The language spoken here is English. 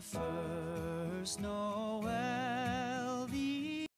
First Noel